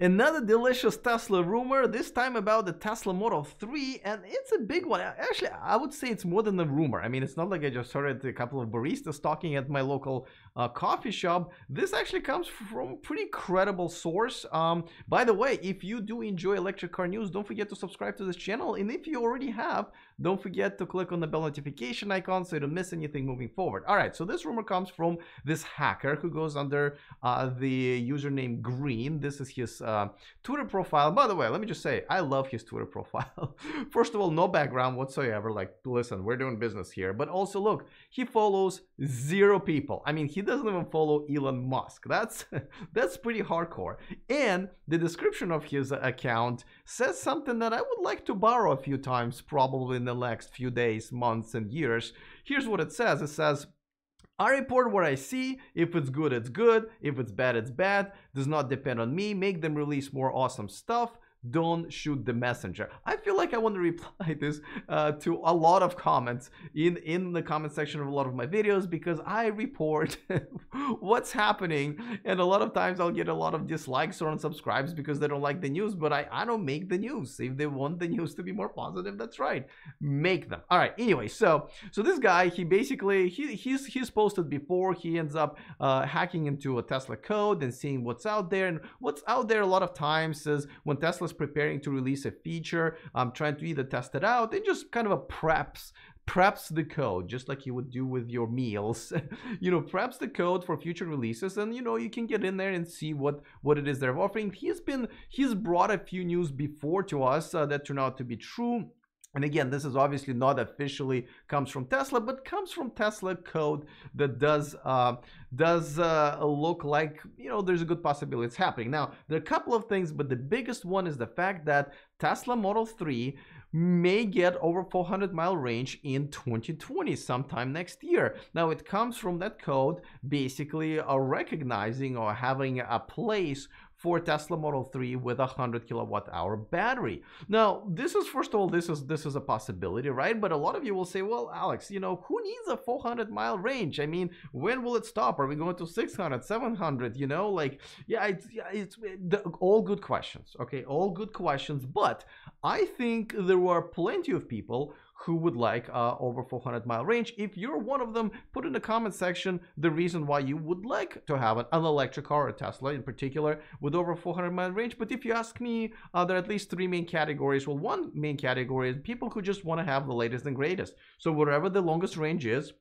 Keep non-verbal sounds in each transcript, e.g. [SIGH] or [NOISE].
Another delicious Tesla rumor, this time about the Tesla Model 3, and it's a big one. Actually, I would say it's more than a rumor. I mean, it's not like I just heard a couple of baristas talking at my local uh, coffee shop. This actually comes from a pretty credible source. Um, by the way, if you do enjoy electric car news, don't forget to subscribe to this channel. And if you already have, don't forget to click on the bell notification icon so you don't miss anything moving forward. All right, so this rumor comes from this hacker who goes under uh, the username Green. This is his uh, Twitter profile. By the way, let me just say, I love his Twitter profile. [LAUGHS] First of all, no background whatsoever. Like, listen, we're doing business here. But also, look, he follows zero people. I mean, he doesn't even follow Elon Musk. That's [LAUGHS] that's pretty hardcore. And the description of his account says something that I would like to borrow a few times, probably in the next few days, months, and years. Here's what it says. It says I report what I see. If it's good, it's good. If it's bad, it's bad. Does not depend on me. Make them release more awesome stuff don't shoot the messenger. I feel like i want to reply this uh, to a lot of comments in in the comment section of a lot of my videos because i report [LAUGHS] what's happening and a lot of times i'll get a lot of dislikes or unsubscribes because they don't like the news but i i don't make the news. If they want the news to be more positive that's right. Make them. All right anyway so so this guy he basically he he's he's posted before he ends up uh, hacking into a tesla code and seeing what's out there. And what's out there a lot of times is when tesla preparing to release a feature, I'm trying to either test it out and just kind of a preps preps the code just like you would do with your meals. [LAUGHS] You know preps the code for future releases and you know you can get in there and see what what it is they're offering. He's been he's brought a few news before to us uh, that turn out to be true and again, this is obviously not officially comes from Tesla, but comes from Tesla code that does uh, does uh, look like you know there's a good possibility it's happening. Now there are a couple of things, but the biggest one is the fact that Tesla Model 3 may get over 400 mile range in 2020 sometime next year now it comes from that code basically uh, recognizing or having a place for Tesla Model 3 with a 100 kilowatt hour battery. Now, this is first of all this is this is a possibility, right? But a lot of you will say, "Well, Alex, you know, who needs a 400 mile range? I mean, when will it stop? Are we going to 600, 700, you know? Like, yeah, it's yeah, it's the, all good questions. Okay, all good questions, but I think there were plenty of people who would like uh, over 400 mile range. If you're one of them, put in the comment section the reason why you would like to have an, an electric car, a Tesla in particular, with over 400 mile range. But if you ask me, uh, there are at least three main categories. Well, one main category is people who just want to have the latest and greatest. So whatever the longest range is,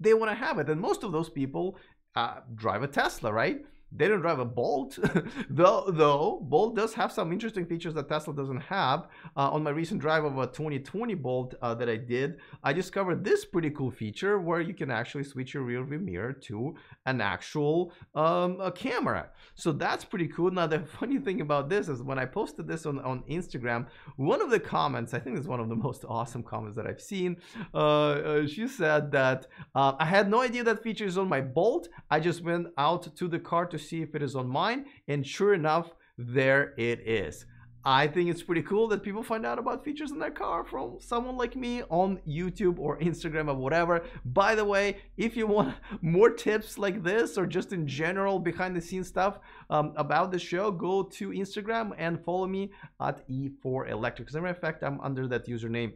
they want to have it. And most of those people uh, drive a Tesla, right? They don't drive a Bolt, [LAUGHS] though. Though Bolt does have some interesting features that Tesla doesn't have. Uh, on my recent drive of a 2020 Bolt uh, that I did, I discovered this pretty cool feature where you can actually switch your rear view mirror to an actual um, a camera. So that's pretty cool. Now the [LAUGHS] funny thing about this is when I posted this on on Instagram, one of the comments, I think is one of the most awesome comments that I've seen. Uh, uh she said that uh, I had no idea that feature is on my Bolt. I just went out to the car to see if it is on mine. And sure enough, there it is. I think it's pretty cool that people find out about features in their car from someone like me on YouTube or Instagram or whatever. By the way, if you want [LAUGHS] more tips like this or just in general behind the scenes stuff um, about the show, go to Instagram and follow me at E4 Electric. As a matter of fact, I'm under that username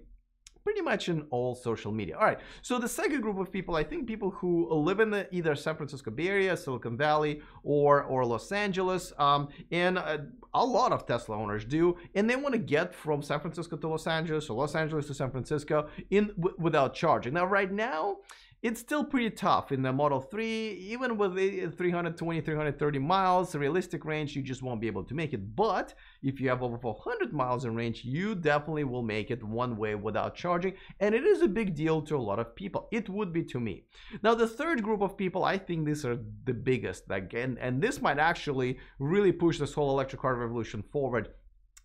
pretty much in all social media. All right, so the second group of people, I think people who live in the either San Francisco Bay Area, Silicon Valley, or or Los Angeles, um, and uh, a lot of Tesla owners do, and they want to get from San Francisco to Los Angeles or Los Angeles to San Francisco in without charging. Now, right now it's still pretty tough in the Model 3, even with 320, 330 miles, realistic range, you just won't be able to make it. But if you have over 400 miles in range, you definitely will make it one way without charging. And it is a big deal to a lot of people. It would be to me. Now, the third group of people, I think these are the biggest. Again, and this might actually really push this whole electric car revolution forward.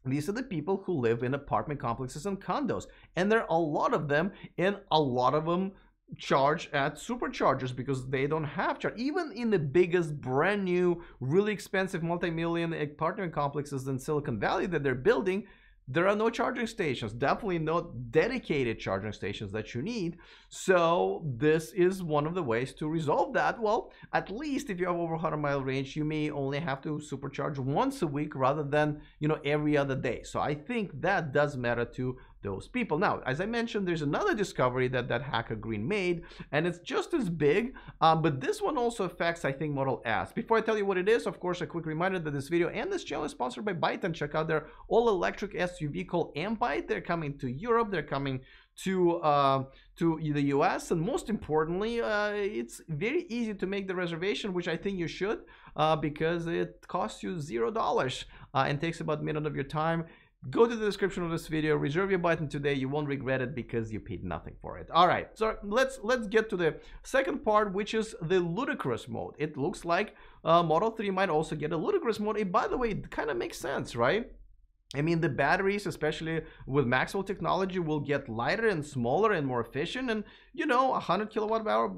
These are the people who live in apartment complexes and condos. And there are a lot of them, and a lot of them charge at superchargers because they don't have charge. Even in the biggest brand new, really expensive multi-million apartment complexes in Silicon Valley that they're building, there are no charging stations, definitely no dedicated charging stations that you need. So this is one of the ways to resolve that. Well, at least if you have over 100 mile range, you may only have to supercharge once a week rather than, you know, every other day. So I think that does matter to those people. Now, as I mentioned, there's another discovery that that Hacker Green made, and it's just as big, um, but this one also affects, I think, Model S. Before I tell you what it is, of course, a quick reminder that this video and this channel is sponsored by Byton, and check out their all-electric SUV called M-Byte. They're coming to Europe, they're coming to uh, to the US, and most importantly, uh, it's very easy to make the reservation, which I think you should, uh, because it costs you zero dollars uh, and takes about a minute of your time. Go to the description of this video, reserve your Byton today. You won't regret it because you paid nothing for it. All right, so let's let's get to the second part, which is the ludicrous mode. It looks like uh, Model 3 might also get a ludicrous mode. It, by the way, it kind of makes sense, right? I mean, the batteries, especially with Maxwell technology, will get lighter and smaller and more efficient. And you know, 100 kilowatt hour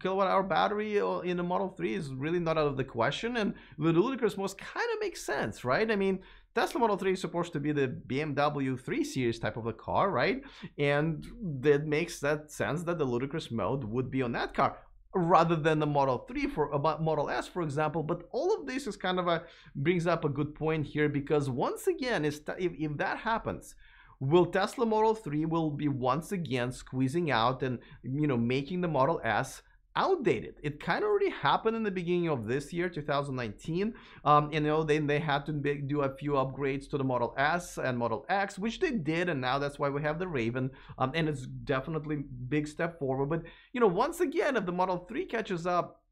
kilowatt hour battery uh, in the Model 3 is really not out of the question. And the ludicrous mode kind of makes sense, right? I mean, Tesla Model 3 is supposed to be the BMW 3 Series type of a car, right? And that makes that sense that the ludicrous mode would be on that car rather than the Model 3 for about Model S, for example. But all of this is kind of a brings up a good point here because once again, if, if that happens, will Tesla Model 3 will be once again squeezing out and you know making the Model S outdated. It kind of already happened in the beginning of this year, 2019. Um, you know, then they had to do a few upgrades to the Model S and Model X, which they did, and now that's why we have the Raven. Um, and it's definitely big step forward. But you know, once again, if the Model 3 catches up,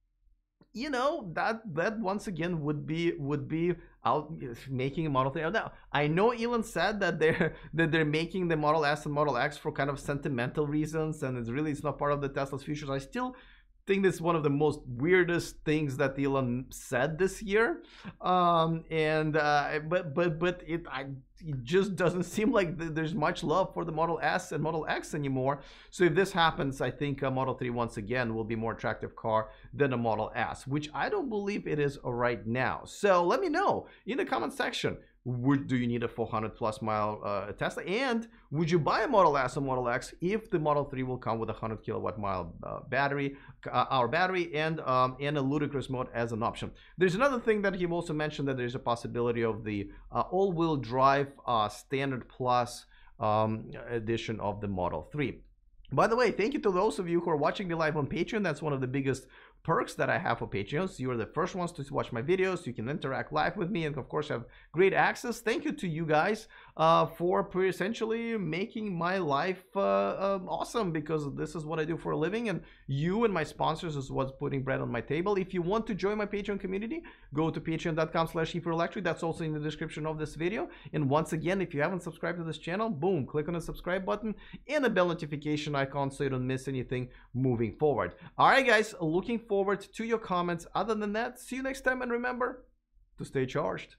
you know that that once again would be would be out making a Model 3. Now I know Elon said that they're [LAUGHS] that they're making the Model S and Model X for kind of sentimental reasons, and it's really it's not part of the Tesla's future. I still think this one of the most weirdest things that Elon said this year. Um, and uh, but but but it I it just doesn't [LAUGHS] seem like th- there's much love for the Model S and Model X anymore. So if this happens, I think a Model 3 once again will be more attractive car than a Model S, which I don't believe it is right now. So let me know in the comment section would do you need a 400 plus mile uh, Tesla? And would you buy a Model S or Model X if the Model 3 will come with a 100 kilowatt mile uh, battery, uh, our battery, and um, and a ludicrous mode as an option? There's another thing that he also mentioned that there's a possibility of the uh, all-wheel drive uh, standard plus um, edition of the Model 3. By the way, thank you to those of you who are watching me live on Patreon. That's one of the biggest perks that I have for Patreons. You are the first ones to watch my videos. You can interact live with me and, of course, have great access. Thank you to you guys uh, for essentially making my life uh, uh, awesome because this is what I do for a living. And you and my sponsors is what's putting bread on my table. If you want to join my Patreon community, go to patreon.com slash electric. That's also in the description of this video. And once again, if you haven't subscribed to this channel, boom, click on the subscribe button and the bell notification icon so you don't miss anything moving forward. All right, guys, looking forward forward to your comments. Other than that, see you next time and remember to stay charged.